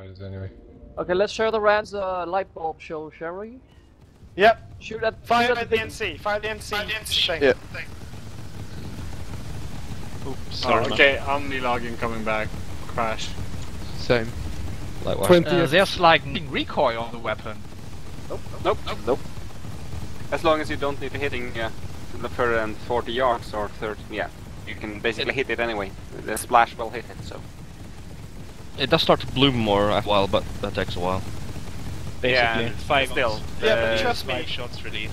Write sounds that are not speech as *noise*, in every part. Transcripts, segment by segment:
is anyway. Okay, let's share the Rand's uh, light bulb show, shall we? Yep. Shoot at Fire shoot at the the big- NC. Fire the NC. thing. Yeah. Oops, Oh, sorry. man. okay, I'm logging coming back. Crash. Same. Likewise. 20 Uh, there's like recoil on the weapon. Nope, nope, nope. nope. As long as you don't need to hitting uh, the further than 40 yards or 30, yeah. You can basically hit it anyway. The splash will hit it, so. It does start to bloom more after a while, but that takes a while. Yeah, Basically, five still. Yeah, but uh, trust me. five shots release.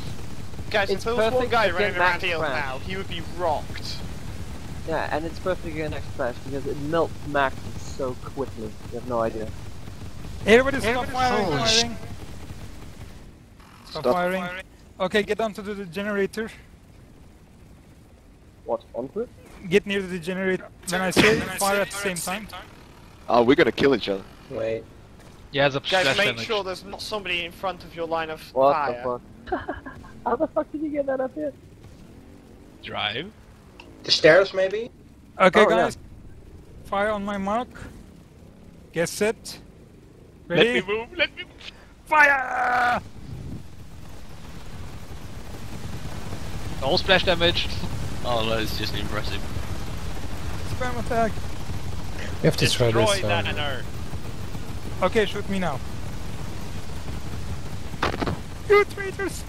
Guys, if It's there was one perfect guy to running around here crash. now, he would be rocked. Yeah, and it's perfect against X Flash because it melts max so quickly. You have no idea. Everybody stop firing, Holy sh- firing. Stop, Stop firing. Okay, get onto the, the generator. What, onto it? Get near the generator. When I say fire at the same time. Oh, we're gonna kill each other. Wait, Yeah, the Guys, splash make damage. sure there's not somebody in front of your line of what fire. the fuck? *laughs* How the fuck did you get that up here? Drive. The stairs, maybe? Okay, Oh, yeah. guys. Fire on my mark. Get set. Let me move, let me move. Fire! No splash damage. Oh, that is just impressive. Spam attack. We have to try Destroy this. that Um. Okay, shoot me now. You traitors!